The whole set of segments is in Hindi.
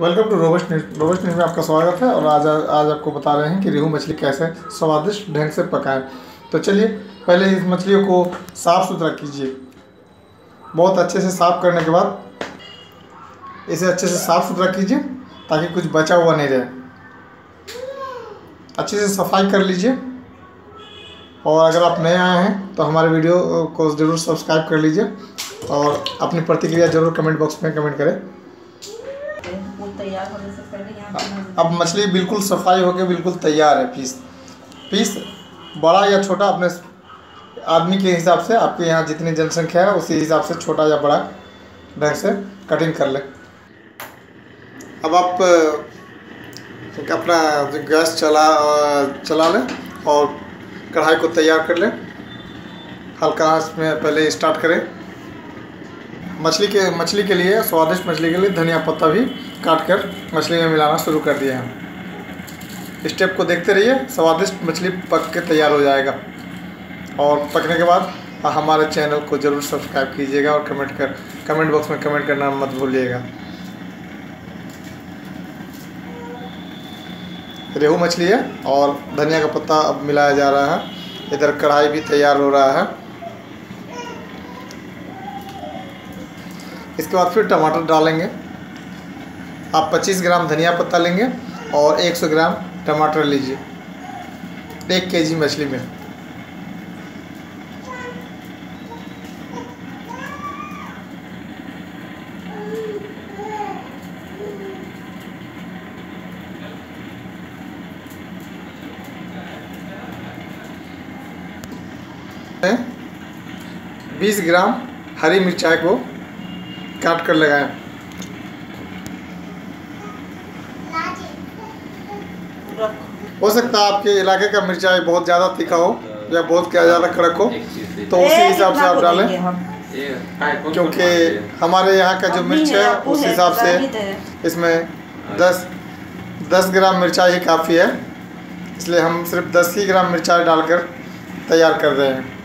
Welcome to Robust News Robust News में आपका स्वागत है और आज आज आपको बता रहे हैं कि रेहू मछली कैसे स्वादिष्ट ढंग से पकाएँ। तो चलिए, पहले इस मछलियों को साफ़ सुथरा कीजिए। बहुत अच्छे से साफ़ करने के बाद इसे अच्छे से साफ़ सुथरा कीजिए ताकि कुछ बचा हुआ नहीं रहे। अच्छे से सफ़ाई कर लीजिए। और अगर आप नए आए हैं तो हमारे वीडियो को ज़रूर सब्सक्राइब कर लीजिए और अपनी प्रतिक्रिया ज़रूर कमेंट बॉक्स में कमेंट करें। अब मछली बिल्कुल सफ़ाई होकर बिल्कुल तैयार है, पीस। पीस बड़ा या छोटा अपने आदमी के हिसाब से आपके यहाँ जितनी जनसंख्या है उसी हिसाब से छोटा या बड़ा ढंग से कटिंग कर लें। अब आप अपना गैस चला चला लें और कढ़ाई को तैयार कर लें। हल्का आँच में पहले स्टार्ट करें। मछली के मछली के लिए, स्वादिष्ट मछली के लिए धनिया पत्ता भी काट कर मछली में मिलाना शुरू कर दिए हैं। स्टेप को देखते रहिए, स्वादिष्ट मछली पक के तैयार हो जाएगा। और पकने के बाद हमारे चैनल को ज़रूर सब्सक्राइब कीजिएगा और कमेंट कर, कमेंट बॉक्स में कमेंट करना मत भूलिएगा। रेहू मछली है और धनिया का पत्ता अब मिलाया जा रहा है। इधर कढ़ाई भी तैयार हो रहा है। इसके बाद फिर टमाटर डालेंगे। आप 25 ग्राम धनिया पत्ता लेंगे और 100 ग्राम टमाटर लीजिए, एक के जी मछली में। बीस ग्राम हरी मिर्चाई को काट कर लगाएँ। हो सकता है आपके इलाके का मिर्चाई बहुत ज़्यादा तीखा हो या बहुत क्या ज़्यादा कड़क हो तो उसी हिसाब से आप डालें। क्योंकि हमारे यहाँ का जो मिर्च है उस हिसाब से इसमें दस दस ग्राम मिर्चाई ही काफ़ी है इसलिए हम सिर्फ़ दस ही ग्राम मिर्चाई डालकर तैयार कर रहे हैं।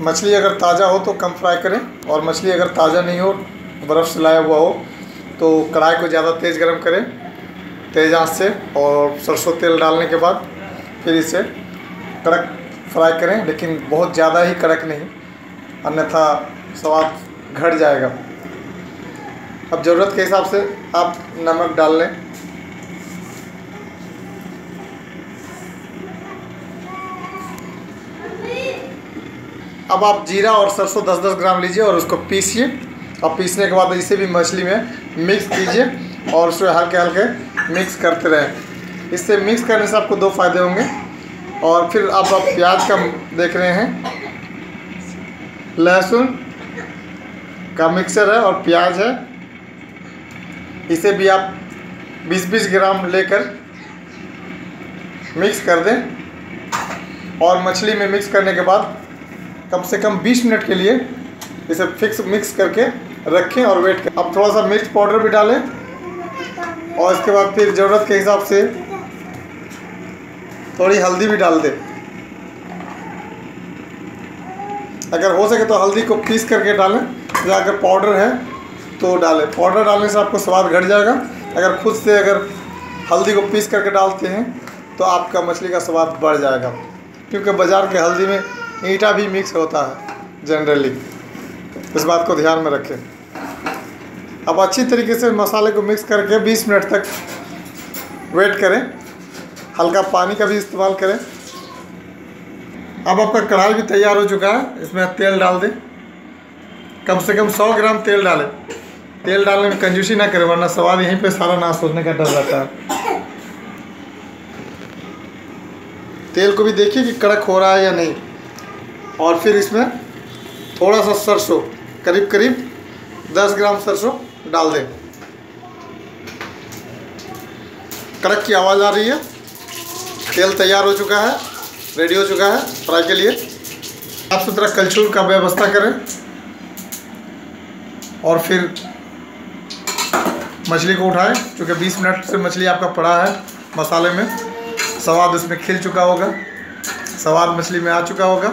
मछली अगर ताज़ा हो तो कम फ्राई करें और मछली अगर ताज़ा नहीं हो, बर्फ़ से लाया हुआ हो तो कढ़ाई को ज़्यादा तेज़ गरम करें, तेज़ आँच से और सरसों तेल डालने के बाद फिर इसे कड़क फ्राई करें, लेकिन बहुत ज़्यादा ही कड़क नहीं, अन्यथा स्वाद घट जाएगा। अब ज़रूरत के हिसाब से आप नमक डाल लें। अब आप जीरा और सरसों दस दस ग्राम लीजिए और उसको पीसिए। और पीसने के बाद इसे भी मछली में मिक्स कीजिए और उसमें हल्के हल्के मिक्स करते रहें। इससे मिक्स करने से आपको दो फ़ायदे होंगे। और फिर अब आप प्याज का देख रहे हैं। लहसुन का मिक्सर है और प्याज है। इसे भी आप 20-20 ग्राम लेकर मिक्स कर दें। और मछली में मिक्स करने के बाद कम से कम 20 मिनट के लिए इसे फिक्स मिक्स करके रखें और वेट करें। अब थोड़ा सा मिर्च पाउडर भी डालें और इसके बाद फिर ज़रूरत के हिसाब से थोड़ी हल्दी भी डाल दें। अगर हो सके तो हल्दी को पीस करके डालें। या अगर पाउडर है तो डालें। पाउडर डालने से आपको स्वाद घट जाएगा। अगर खुद से अगर हल्दी को पीस करके डालते हैं तो आपका मछली का स्वाद बढ़ जाएगा। क्योंकि बाज़ार के हल्दी में ईंटा भी मिक्स होता है जनरली इस बात को ध्यान में रखें। अब अच्छी तरीके से मसाले को मिक्स करके 20 मिनट तक वेट करें। हल्का पानी का भी इस्तेमाल करें। अब आपका कढ़ाई भी तैयार हो चुका है। इसमें तेल डाल दें। कम से कम 100 ग्राम तेल डालें। तेल डालने में कंजूसी ना करें, वरना स्वाद यहीं पे सारा नाश होने का डर रहता है। तेल को भी देखिए कि कड़क हो रहा है या नहीं। और फिर इसमें थोड़ा सा सरसों, करीब करीब 10 ग्राम सरसों डाल दें। कड़क की आवाज़ आ रही है। तेल तैयार हो चुका है रेडी हो चुका है फ्राई के लिए। साफ़ सुथरा कलछुल का व्यवस्था करें। और फिर मछली को उठाएँ, क्योंकि 20 मिनट से मछली आपका पड़ा है मसाले में। स्वाद उसमें खिल चुका होगा, स्वाद मछली में आ चुका होगा।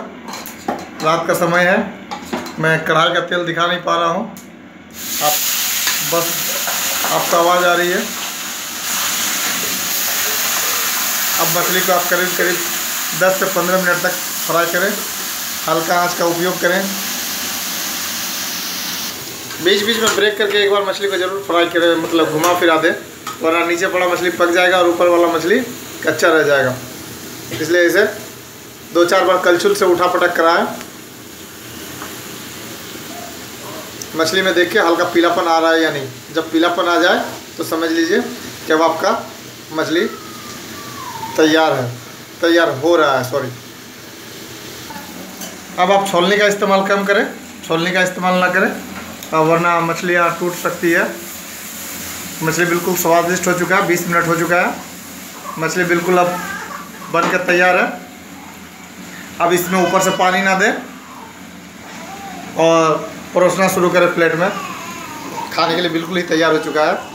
रात का समय है। मैं कढ़ाई का तेल दिखा नहीं पा रहा हूँ। आप बस, आपको आवाज़ आ रही है। अब मछली को आप करीब करीब 10 से 15 मिनट तक फ्राई करें। हल्का आँच का उपयोग करें। बीच बीच में ब्रेक करके एक बार मछली को ज़रूर फ्राई करें मतलब घुमा फिरा दें। वरना नीचे पड़ा मछली पक जाएगा और ऊपर वाला मछली कच्चा रह जाएगा। इसलिए इसे दो चार बार कलछुल से उठा पटक कराएँ। मछली में देखिए हल्का पीलापन आ रहा है या नहीं? जब पीलापन आ जाए तो समझ लीजिए कि अब आपका मछली तैयार है। तैयार हो रहा है सॉरी अब आप छोलनी का इस्तेमाल कम करें, छोलनी का इस्तेमाल ना करें वरना मछलियाँ टूट सकती है। मछली बिल्कुल स्वादिष्ट हो चुका है, बीस मिनट हो चुका है। मछली बिल्कुल अब बन कर तैयार है। अब इसमें ऊपर से पानी ना दें और परोसना शुरू करें प्लेट में। खाने के लिए बिल्कुल ही तैयार हो चुका है।